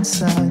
inside.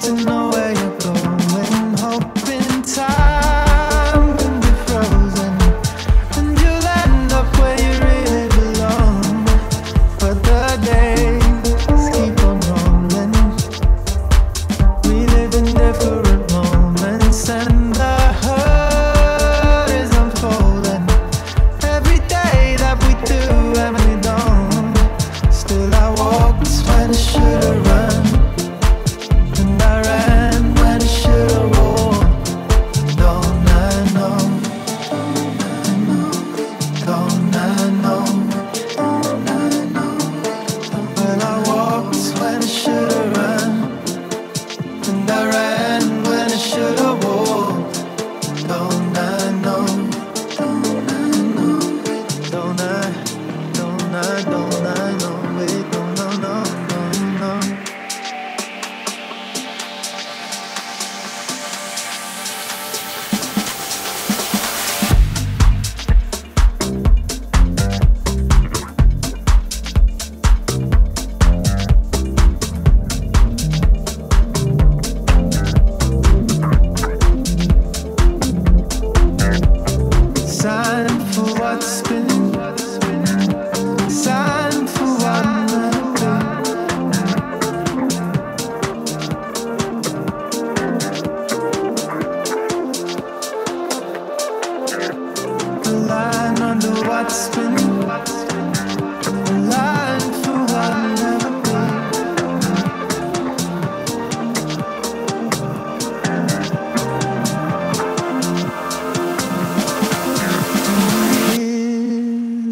to nowhere.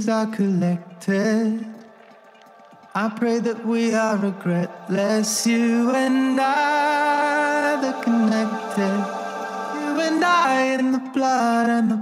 Are collected. I pray that we are regretless, you and I, the connected. You and I in the blood and the.